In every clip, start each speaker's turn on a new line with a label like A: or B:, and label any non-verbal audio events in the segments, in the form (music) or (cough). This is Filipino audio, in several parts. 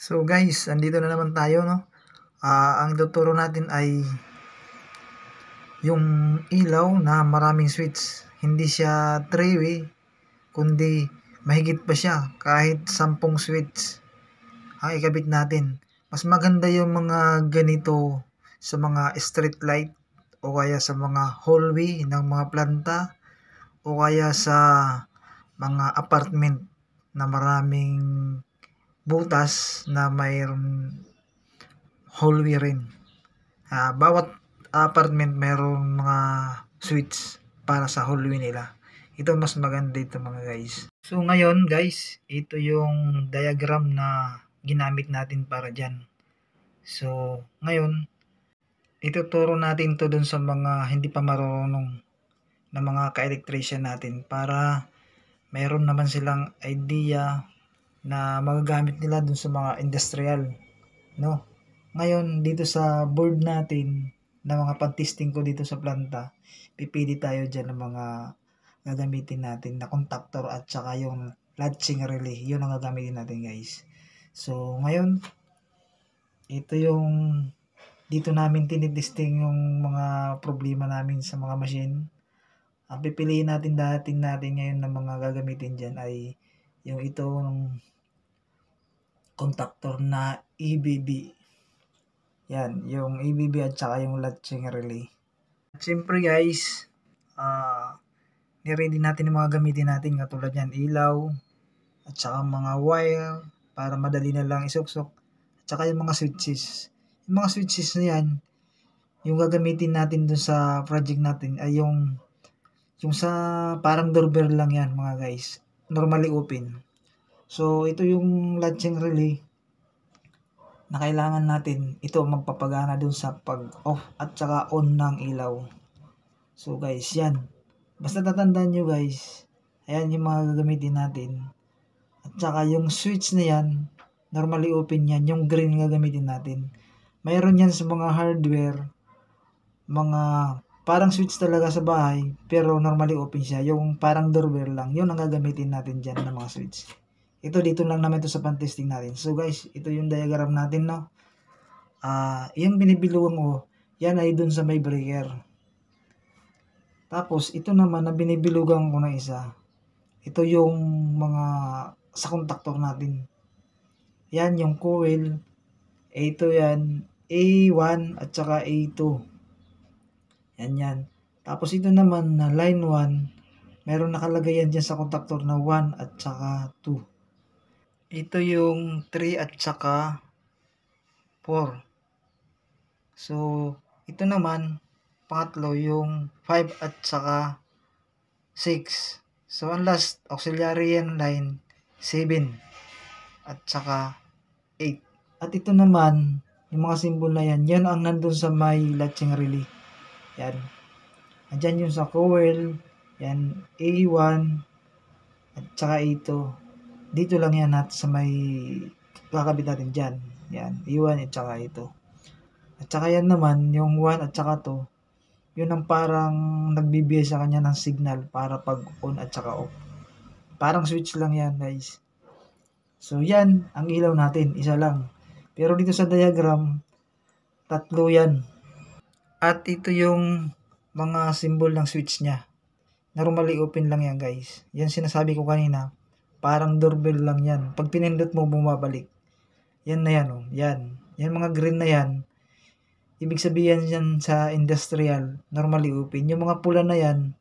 A: So guys, andito na naman tayo no. Ah, ang tuturo natin ay yung ilaw na maraming switch. Hindi siya three-way, kundi mahigit pa siya kahit sampung switch ang ikabit natin. Mas maganda yung mga ganito sa mga street light o kaya sa mga hallway ng mga planta o kaya sa mga apartment na maraming butas na mayroong hallway rin. Ah, bawat apartment mayroong mga switch para sa hallway nila. Ito mas maganda dito mga guys. So ngayon guys, ito yung diagram na ginamit natin para dyan. So ngayon, ituturo natin to dun sa mga hindi pa marunong na mga ka-electrician natin para mayroon naman silang idea na magagamit nila dun sa mga industrial. No? Ngayon, dito sa board natin, na mga pag-testing ko dito sa planta, pipili tayo dyan ng mga gagamitin natin na contactor at saka yung latching relay. Yun ang gagamitin natin guys. So, ngayon, ito yung dito namin tinitesting yung mga problema namin sa mga machine. Ang pipiliin natin dating natin ngayon na mga gagamitin dyan ay yung itong contactor na EBB. Yan, yung EBB at saka yung latching relay. At syempre guys, uh, niready natin yung mga gamitin natin katulad yan, ilaw, at saka mga wire, para madali na lang isuksok, at saka yung mga switches. Yung mga switches na yan, yung gagamitin natin dun sa project natin ay yung yung sa parang doorbell lang yan mga guys normally open so ito yung latching relay na kailangan natin. Ito magpapagana dun sa pag off at saka on ng ilaw. So guys yan. Basta tatandaan nyo guys ayan yung mga gagamitin natin. At saka yung switch na yan normally open yan yung green gagamitin natin. Mayroon yan sa mga hardware mga parang switch talaga sa bahay pero normally open siya. Yung parang doorbell lang. Yun ang gagamitin natin dyan ng mga switch ito dito lang naman ito sa pan-testing natin. So guys ito yung diagram natin no? Ah uh, yung binibilugan ko yan ay dun sa may breaker. Tapos ito naman na binibilugan ko na isa. Ito yung mga sa contactor natin. Yan yung coil ito yan A1 at saka A2 yan yan. Tapos ito naman na line 1, meron nakalagay yan dyan sa contactor na 1 at saka 2. Ito yung 3 at saka 4. So, ito naman, pangatlo yung 5 at saka 6. So, ang last auxiliary line, 7 at saka 8. At ito naman, yung mga symbol na yan, yan ang nandun sa may latching relay. Yan. Andyan yung sa coil. Yan. A1. At saka A2. Dito lang yan natin sa may kakabit natin dyan. Yan. A1 at saka A2. At saka yan naman, yung 1 at saka 2, yun ang parang nagbibigay sa kanya ng signal para pag on at saka off. Parang switch lang yan guys. So yan, ang ilaw natin, isa lang. Pero dito sa diagram, tatlo yan. At ito yung mga symbol ng switch niya. Normally open lang yan guys. Yan sinasabi ko kanina. Parang doorbell lang yan. Pag pinindot mo, bumabalik. Yan na yan oh. Yan. Yan mga green na yan. Ibig sabihin yan sa industrial. Normally open. Yung mga pula na yan.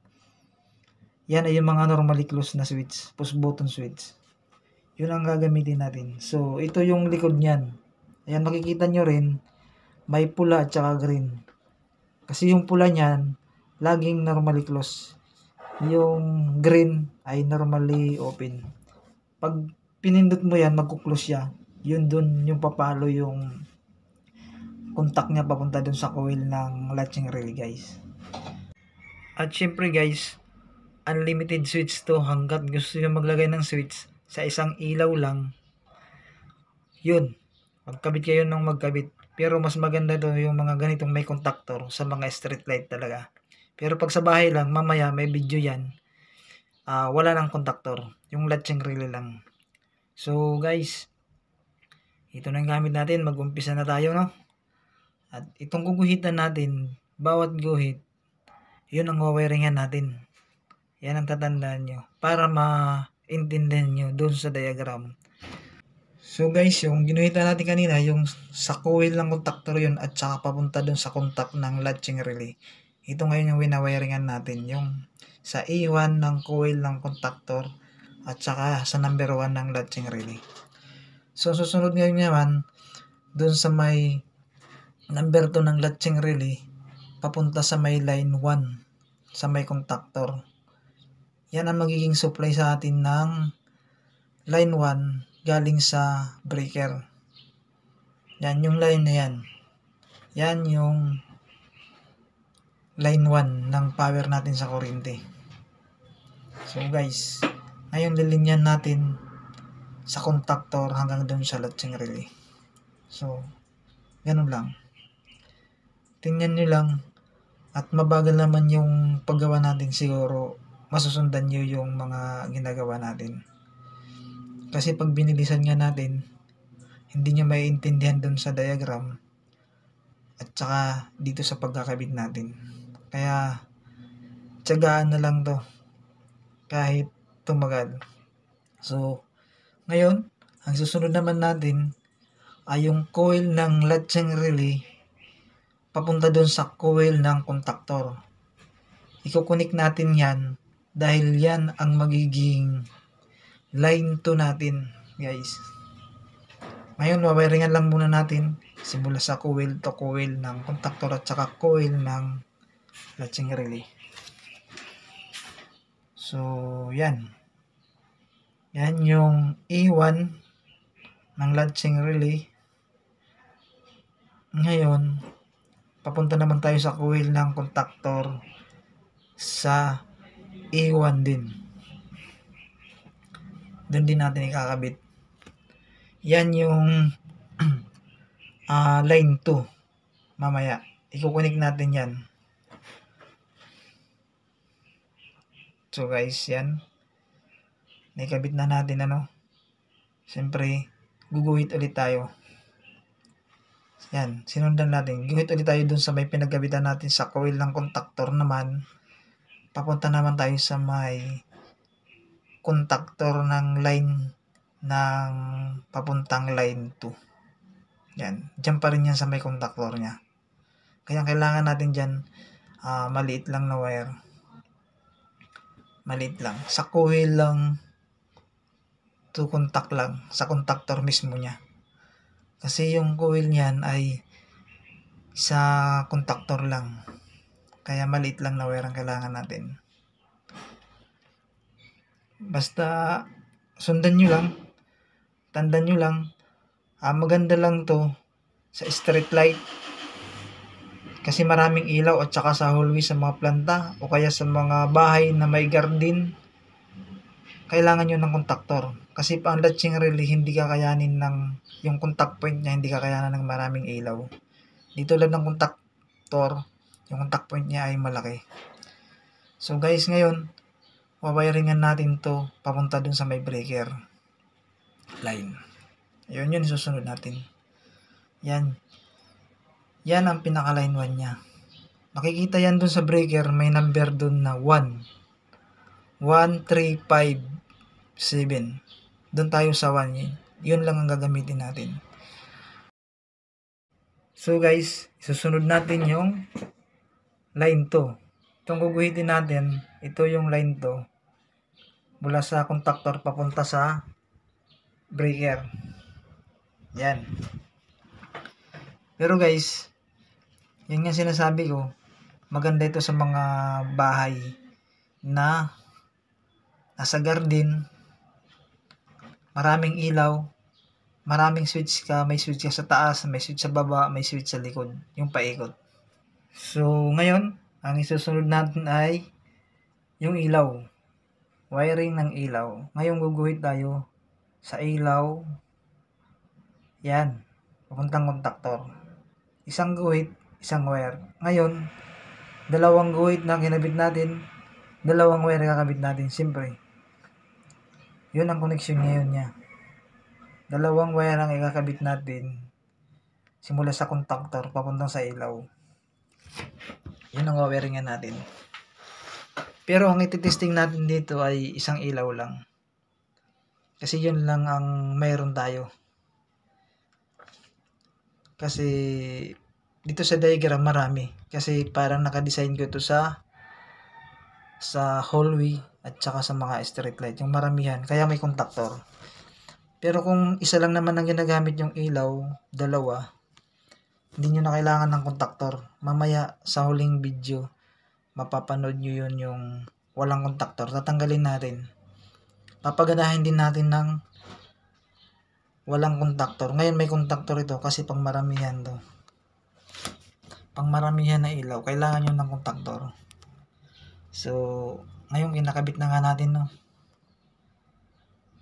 A: Yan ay yung mga normally closed na switch. Push button switch. Yun ang gagamitin natin. So, ito yung likod niyan. Ayan, makikita nyo rin. May pula at saka green. Kasi yung pula niyan, laging normally close. Yung green ay normally open. Pag pinindot mo yan, magkuklose siya. Yun dun yung papalo yung contact niya papunta dun sa coil ng latching relay guys. At syempre guys, unlimited switch to hanggat gusto nyo maglagay ng switch sa isang ilaw lang. Yun, magkabit kayo ng magkabit. Pero mas maganda to yung mga ganitong may contactor sa mga street light talaga. Pero pag sa bahay lang, mamaya may video yan. Uh, wala nang contactor. Yung latching relay lang. So guys, ito na yung gamit natin. Mag-umpisa na tayo, no? At itong guguhitan natin, bawat guhit, yun ang wawiringan natin. Yan ang tatandaan nyo. Para maintindihan nyo doon sa diagram. So guys, yung ginuhitan natin kanina, yung sa coil ng contactor yun at saka papunta doon sa contact ng latching relay. Ito ngayon yung winawiringan natin. Yung sa E1 ng coil ng contactor at saka sa number 1 ng latching relay. So susunod ngayon naman, doon sa may number 2 ng latching relay papunta sa may line 1 sa may contactor. Yan ang magiging supply sa atin ng line 1 galing sa breaker. Yan yung line na yan. Yan yung line 1 ng power natin sa kuryente. So guys, ngayon lilinyan natin sa contactor hanggang doon sa latching relay. So, ganun lang tingnan nyo lang at mabagal naman yung paggawa natin siguro masusundan nyo yung mga ginagawa natin kasi pag binilisan nga natin hindi nyo maiintindihan dun sa diagram at saka dito sa pagkakabit natin kaya tiyagaan na lang to kahit tumagal so ngayon ang susunod naman natin ay yung coil ng latching relay papunta doon sa coil ng kontaktor. Ikukunik natin yan dahil yan ang magiging line 2 natin guys. Ngayon, wawiringan lang muna natin simula sa coil to coil ng kontaktor at saka coil ng latching relay. So, yan. Yan yung A1 ng latching relay. Ngayon, papunta naman tayo sa coil ng contactor sa A1 din. Doon din natin ikakabit. Yan yung uh, (clears throat) line 2. Mamaya, ikukunik natin yan. So guys, yan. Naikabit na natin ano. Siyempre, guguhit ulit tayo. Yan, sinundan natin. Gihit ulit tayo dun sa may pinagabitan natin sa coil ng contactor naman. Papunta naman tayo sa may contactor ng line ng papuntang line 2. Yan, dyan pa rin yan sa may contactor niya. Kaya kailangan natin dyan uh, maliit lang na wire. Maliit lang. Sa coil lang to contact lang. Sa contactor mismo niya. Kasi yung coil niyan ay sa contactor lang. Kaya maliit lang na wire ang kailangan natin. Basta sundan nyo lang. Tandaan nyo lang. Ah, maganda lang to sa street light. Kasi maraming ilaw at saka sa hallway sa mga planta o kaya sa mga bahay na may garden. Kailangan nyo ng kontaktor. Kasi ang latching relay hindi kakayanin ng yung contact point niya hindi kakayanan ng maraming ilaw. Dito lang ng contactor, yung contact point niya ay malaki. So guys, ngayon, wawiringan natin to papunta dun sa may breaker line. Yun yun, susunod natin. Yan. Yan ang pinaka line 1 niya. Makikita yan dun sa breaker, may number dun na 1. 1, 3, 5, 7. Doon tayo sa 1 yun yun lang ang gagamitin natin. So guys, susunod natin yung line 2. Itong guguhitin natin, ito yung line 2. Mula sa contactor papunta sa breaker. Yan. Pero guys, yun nga sinasabi ko, maganda ito sa mga bahay na nasa garden maraming ilaw, maraming switch ka, may switch ka sa taas, may switch sa baba, may switch sa likod, yung paikot. So, ngayon, ang isusunod natin ay yung ilaw. Wiring ng ilaw. Ngayon, guguhit tayo sa ilaw. Yan. Papuntang kontaktor. Isang guhit, isang wire. Ngayon, dalawang guhit na kinabit natin, dalawang wire kakabit natin, siyempre. Yun ang connection ngayon niya. dalawang wire ang ikakabit natin simula sa contactor papuntang sa ilaw. Yun ang wiringan natin. Pero ang ititesting natin dito ay isang ilaw lang. Kasi yun lang ang mayroon tayo. Kasi dito sa diagram marami. Kasi parang nakadesign ko ito sa sa hallway at saka sa mga street light. Yung maramihan. Kaya may contactor. Pero kung isa lang naman ang ginagamit yung ilaw, dalawa, hindi nyo na kailangan ng contactor. Mamaya sa huling video, mapapanood nyo yun yung walang contactor. Tatanggalin natin. Papaganahin din natin ng walang contactor. Ngayon may contactor ito kasi pang maramihan to. Pang maramihan na ilaw, kailangan nyo ng contactor. So, ngayon kinakabit na nga natin no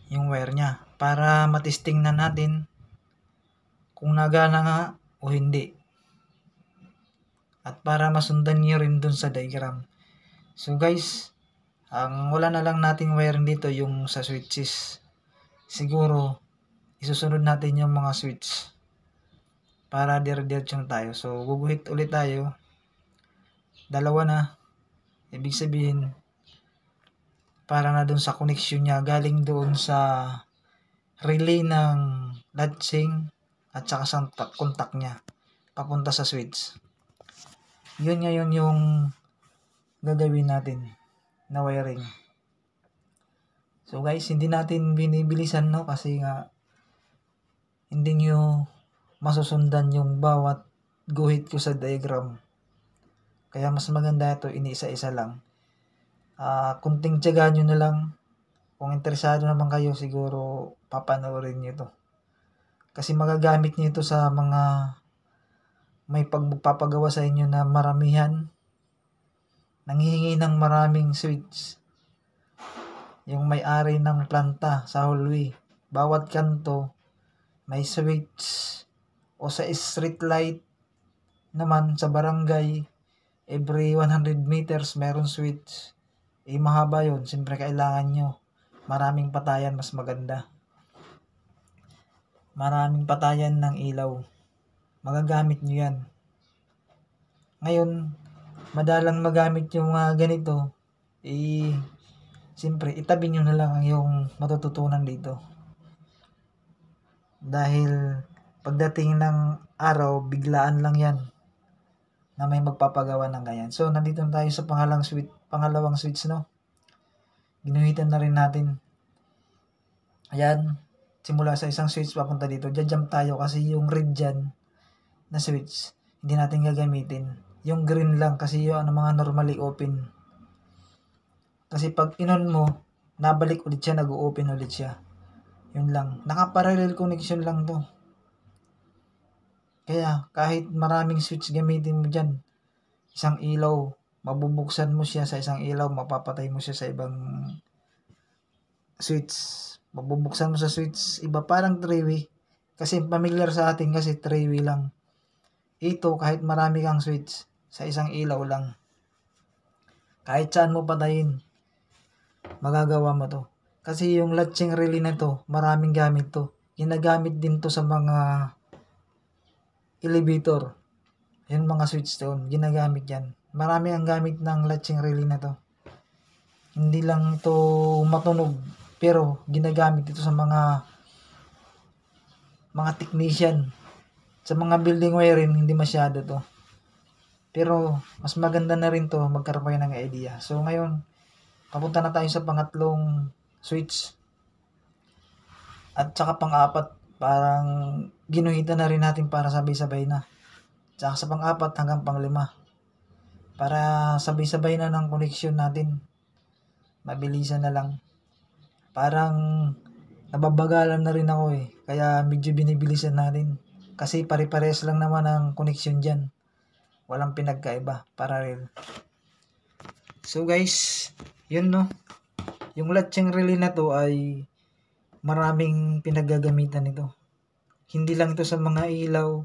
A: yung wire niya para matesting na natin kung nagana nga o hindi. At para masundan niyo rin dun sa diagram. So guys, ang wala na lang nating wiring dito yung sa switches. Siguro, isusunod natin yung mga switch para dire-diretso na tayo. So, guguhit ulit tayo. Dalawa na. Ibig sabihin, para na dun sa connection niya galing doon sa relay ng latching at saka sa contact niya papunta sa switch. Yun ngayon yung gagawin natin na wiring. So guys, hindi natin binibilisan no kasi nga hindi nyo masusundan yung bawat guhit ko sa diagram. Kaya mas maganda ito, iniisa-isa lang uh, kunting tiyaga nyo na lang. Kung interesado naman kayo, siguro papanoorin nyo to. Kasi magagamit nyo ito sa mga may pagpapagawa sa inyo na maramihan. Nanghihingi ng maraming switch. Yung may-ari ng planta sa hallway. Bawat kanto, may switch. O sa street light naman sa barangay, every 100 meters meron switch eh mahaba yun. Siyempre kailangan nyo. Maraming patayan mas maganda. Maraming patayan ng ilaw. Magagamit nyo yan. Ngayon, madalang magamit yung mga ganito. Eh, siyempre, itabi nyo na lang yung matututunan dito. Dahil pagdating ng araw, biglaan lang yan na may magpapagawa ng ganyan. So, nandito na tayo sa pangalang switch, pangalawang switch, no? Ginuhitan na rin natin. Ayan, simula sa isang switch papunta dito. Jajump tayo kasi yung red dyan na switch, hindi natin gagamitin. Yung green lang kasi yung ano, mga normally open. Kasi pag inon mo, nabalik ulit siya, nag-open ulit siya. Yun lang. Naka-parallel connection lang to. Kaya kahit maraming switch gamitin mo dyan, isang ilaw, mabubuksan mo siya sa isang ilaw, mapapatay mo siya sa ibang switch. Mabubuksan mo sa switch, iba parang three-way. Kasi familiar sa atin kasi three-way lang. Ito, kahit marami kang switch, sa isang ilaw lang. Kahit saan mo patayin, magagawa mo to. Kasi yung latching relay na to, maraming gamit to. Ginagamit din to sa mga elevator. Yung mga switch doon, ginagamit yan. Marami ang gamit ng latching relay na to. Hindi lang to matunog, pero ginagamit ito sa mga mga technician. Sa mga building wiring, hindi masyado to. Pero, mas maganda na rin to, magkaroon kayo ng idea. So, ngayon, papunta na tayo sa pangatlong switch. At saka pang-apat, parang ginuhita na rin natin para sabay-sabay na. Tsaka sa pang-apat hanggang pang-lima. Para sabay-sabay na ng connection natin. Mabilisan na lang. Parang nababagalan na rin ako eh. Kaya medyo binibilisan natin. Kasi pare-pares lang naman ang connection dyan. Walang pinagkaiba. Parallel. So guys, yun no. Yung latching relay na to ay maraming pinagagamitan nito. Hindi lang ito sa mga ilaw,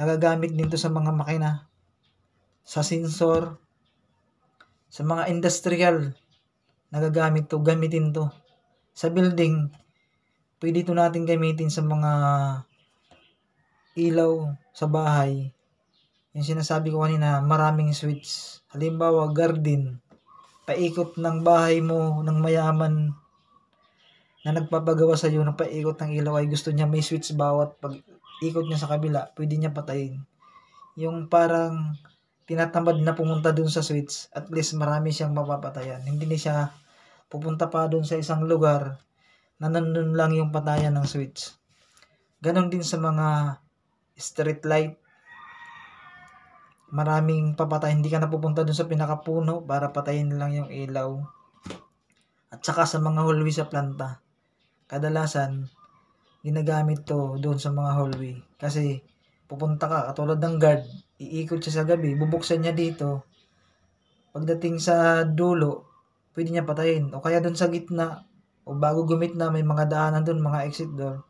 A: nagagamit din to sa mga makina, sa sensor, sa mga industrial, nagagamit to, gamitin to. Sa building, pwede ito natin gamitin sa mga ilaw sa bahay. Yung sinasabi ko kanina, maraming switch. Halimbawa, garden. Paikot ng bahay mo ng mayaman na nagpapagawa sa iyo ng paikot ng ilaw ay gusto niya may switch bawat pag ikot niya sa kabila, pwede niya patayin. Yung parang tinatamad na pumunta dun sa switch, at least marami siyang mapapatayan. Hindi na siya pupunta pa dun sa isang lugar na nandun lang yung patayan ng switch. Ganon din sa mga street light. Maraming papatay. Hindi ka na pupunta dun sa pinakapuno para patayin lang yung ilaw. At saka sa mga hallway sa planta. Kadalasan, ginagamit to doon sa mga hallway. Kasi pupunta ka, katulad ng guard, iikot siya sa gabi, bubuksan niya dito. Pagdating sa dulo, pwede niya patayin. O kaya doon sa gitna, o bago gumit na may mga daanan doon, mga exit door,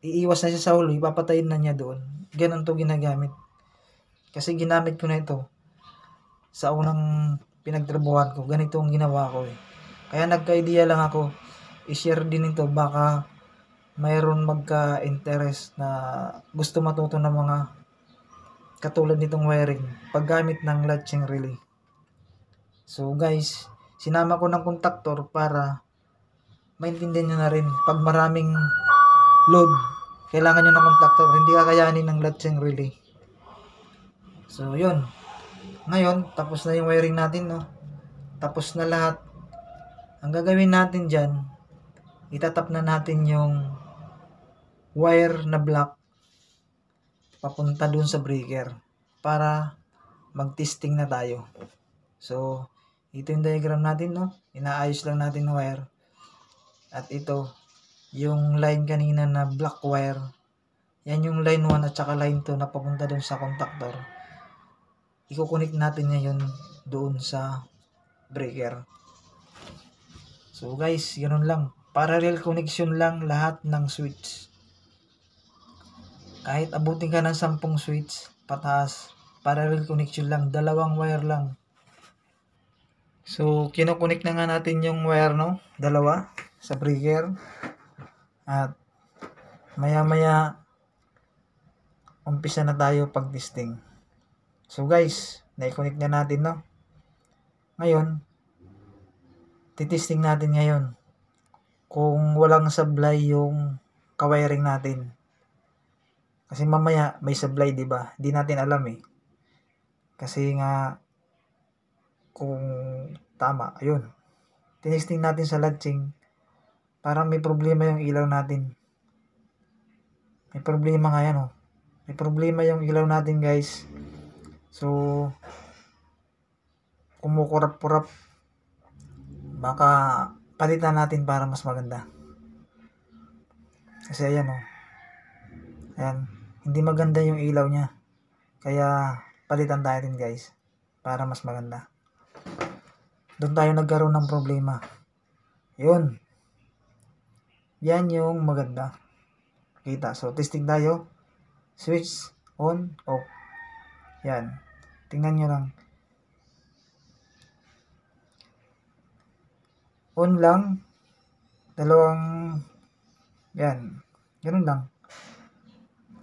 A: iiwas na siya sa hallway, papatayin na niya doon. Ganun to ginagamit. Kasi ginamit ko na ito sa unang pinagtrabuhan ko. Ganito ang ginawa ko eh. Kaya nagka-idea lang ako, i-share din ito, baka mayroon magka-interest na gusto matuto ng mga katulad nitong wiring paggamit ng latching relay. So guys, sinama ko ng kontaktor para maintindihan nyo na rin pag maraming load, kailangan nyo ng kontaktor, hindi kakayanin ng latching relay. So yun, ngayon tapos na yung wiring natin no, tapos na lahat. Ang gagawin natin dyan, itatap na natin yung wire na black papunta dun sa breaker para mag-testing na tayo. So, ito yung diagram natin, no? Inaayos lang natin ng wire. At ito, yung line kanina na black wire. Yan yung line 1 at saka line 2 na papunta dun sa contactor. Iko-connect natin ngayon doon sa breaker. So guys, ganun lang. Parallel connection lang lahat ng switch. Kahit abutin ka ng 10 switch, pataas, parallel connection lang, dalawang wire lang. So, kinokonek na nga natin yung wire, no? Dalawa, sa breaker. At, maya-maya, umpisa na tayo pag-testing. So, guys, na-connect na natin, no? Ngayon, titesting natin ngayon kung walang supply yung kawiring natin. Kasi mamaya may supply, 'di ba? Di natin alam eh. Kasi nga kung tama, ayun. Tinesting natin sa latching. Parang may problema yung ilaw natin. May problema nga yan, oh. May problema yung ilaw natin, guys. So, kumukurap-kurap. Baka palitan natin para mas maganda. Kasi ayan, oh. Ayan. Hindi maganda yung ilaw niya. Kaya palitan tayo din guys. Para mas maganda. Doon tayo nagkaroon ng problema. Yun. Yan yung maganda. Kita. So, testing tayo. Switch on, off. Yan. Tingnan nyo lang. On lang. Dalawang, yan. Ganun lang.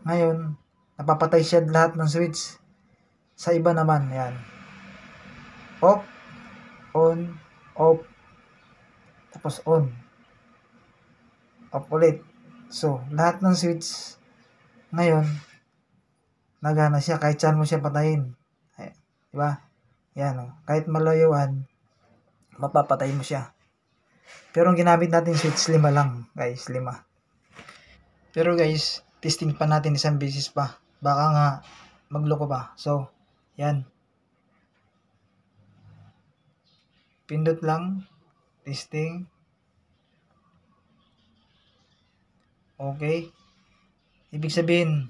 A: Ngayon, napapatay siya lahat ng switch. Sa iba naman, yan. Off, on, off, tapos on. Off ulit. So, lahat ng switch ngayon, nagana siya kahit saan mo siya patayin. Ay, diba? Yan. Oh. Kahit malayuan, mapapatay mo siya. Pero ang ginamit natin switch, lima lang. Guys, lima. Pero guys, testing pa natin isang beses pa. Baka nga magloko pa. So, yan. Pindot lang. Testing. Okay. Ibig sabihin,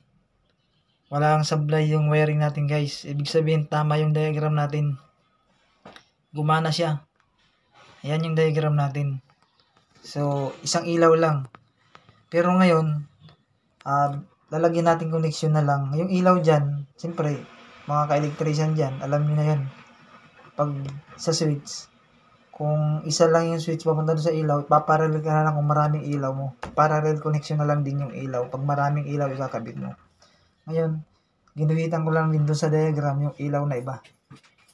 A: wala ang sablay yung wiring natin guys. Ibig sabihin, tama yung diagram natin. Gumana siya. Ayan yung diagram natin. So, isang ilaw lang. Pero ngayon, uh, lalagyan natin connection na lang. Yung ilaw dyan, siyempre, mga ka-electrician dyan, alam niyo na yan. Pag sa switch, kung isa lang yung switch papunta sa ilaw, paparallel ka na lang kung maraming ilaw mo. Parallel connection na lang din yung ilaw. Pag maraming ilaw, ikakabit mo. Ngayon, ginuhitan ko lang din doon sa diagram yung ilaw na iba.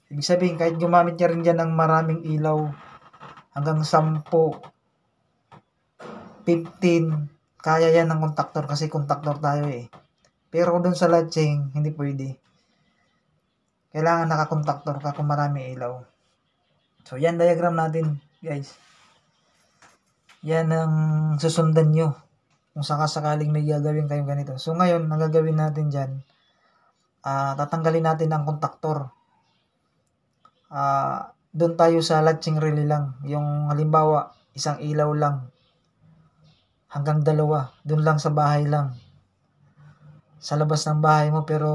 A: Ibig sabihin, kahit gumamit niya rin dyan ng maraming ilaw, hanggang 10, 15, kaya yan ng kontaktor kasi kontaktor tayo eh. Pero doon sa latching, hindi pwede. Kailangan nakakontaktor ka kung marami ilaw. So, yan diagram natin, guys. Yan ang susundan nyo kung sakasakaling may gagawin kayong ganito. So, ngayon, ang natin dyan, ah tatanggalin natin ang kontaktor. Ah, doon tayo sa latching relay lang. Yung halimbawa, isang ilaw lang. Hanggang dalawa. Doon lang sa bahay lang. Sa labas ng bahay mo pero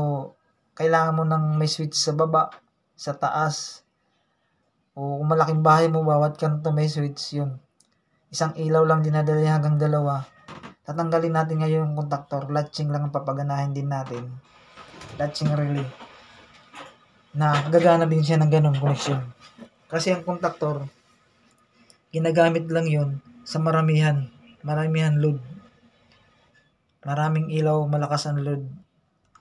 A: kailangan mo ng may switch sa baba, sa taas, o kung malaking bahay mo, bawat kanto may switch yun. Isang ilaw lang dinadala hanggang dalawa. Tatanggalin natin ngayon yung kontaktor. Latching lang ang papaganahin din natin. Latching relay. Na gagana din siya ng ganun connection. Kasi ang kontaktor, ginagamit lang yun sa maramihan. Maramihan load. Maraming ilaw, malakas ang load.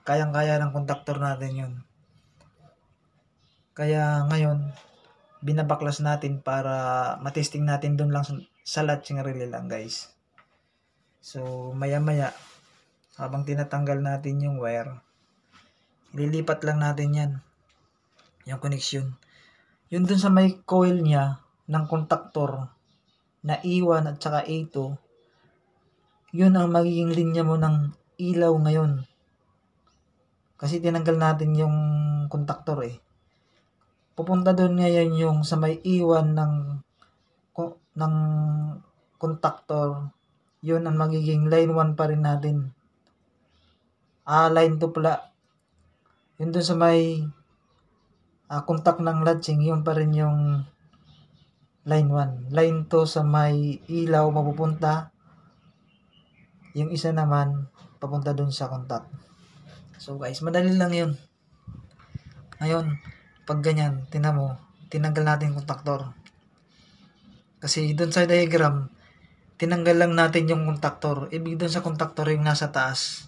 A: Kayang-kaya ng kontaktor natin yun. Kaya ngayon, binabaklas natin para matesting natin doon lang sa, latching relay lang guys. So maya maya habang tinatanggal natin yung wire, ililipat lang natin yan. Yung connection. Yun dun sa may coil niya ng kontaktor na E1 at saka A2, yun ang magiging linya mo ng ilaw ngayon. Kasi tinanggal natin yung kontaktor eh. Pupunta doon ngayon yung sa may iwan ng ng contactor. Yun ang magiging line 1 pa rin natin. Ah line 2 pala. Yun doon sa may ah, contact ng latching yun pa rin yung line 1 line 2 sa may ilaw mapupunta yung isa naman papunta doon sa contact so guys madali lang yun ngayon pag ganyan, tinan mo, tinanggal natin yung kontaktor. Kasi doon sa diagram, tinanggal lang natin yung kontaktor. Ibig doon sa kontaktor yung nasa taas.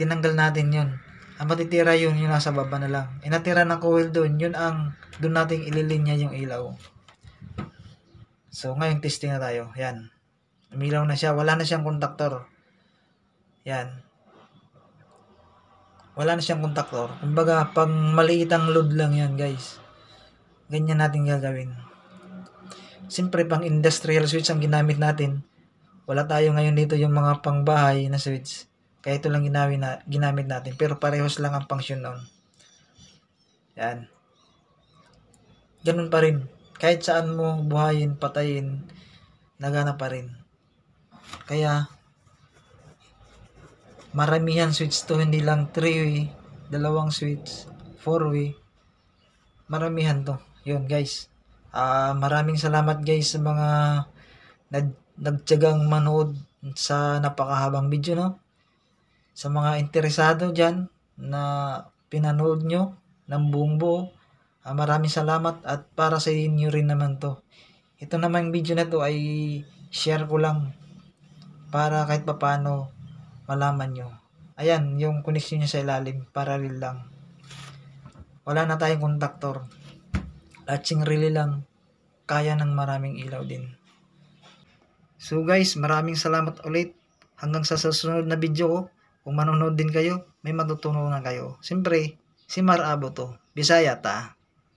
A: Tinanggal natin yun. Ang matitira yun, yung nasa baba na lang. Inatira ng coil doon, yun ang doon natin ililinya yung ilaw. So, ngayon testing na tayo. Yan. Umilaw na siya. Wala na siyang kontaktor. Yan wala na siyang kontaktor. Kumbaga, pag maliit ang load lang yan, guys. Ganyan natin gagawin. Siyempre, pang industrial switch ang ginamit natin. Wala tayo ngayon dito yung mga pangbahay na switch. Kaya ito lang ginamit, na, ginamit natin. Pero parehos lang ang function noon. Yan. Ganun pa rin. Kahit saan mo buhayin, patayin, nagana pa rin. Kaya, maramihan switch to hindi lang 3 way dalawang switch 4 way maramihan to. Yun guys. Uh, maraming salamat guys sa mga nag, nagtyagang manood sa napakahabang video no? Sa mga interesado dyan na pinanood nyo ng buong buo uh, maraming salamat. At para sa inyo rin naman to. Ito naman video na to ay share ko lang para kahit papano malaman nyo. Ayan, yung connection niya sa ilalim, parallel lang. Wala na tayong kontaktor. Latching relay lang, kaya ng maraming ilaw din. So guys, maraming salamat ulit. Hanggang sa susunod na video ko, kung manonood din kayo, may matutunan kayo. Siyempre, si Mar Abo to. Bisaya ta.